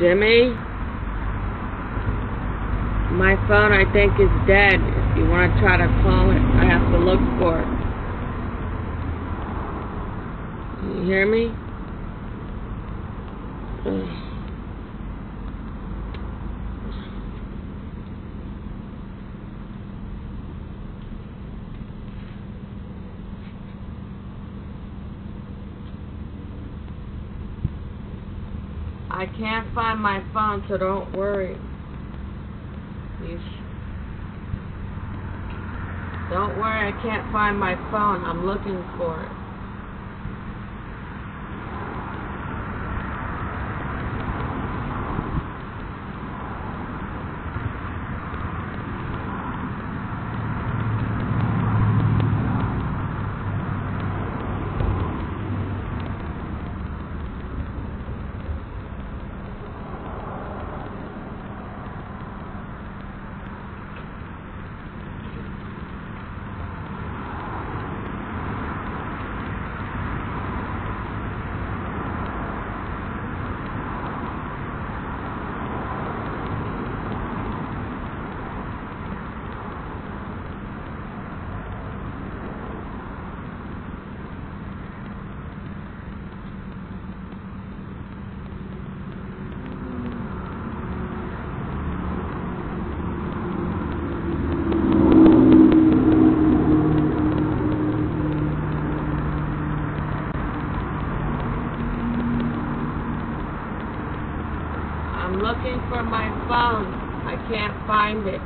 Jimmy? My phone, I think, is dead. If you want to try to call it, I have to look for it. You hear me? Ugh. I can't find my phone, so don't worry. Don't worry, I can't find my phone. I'm looking for it. I'm looking for my phone. I can't find it.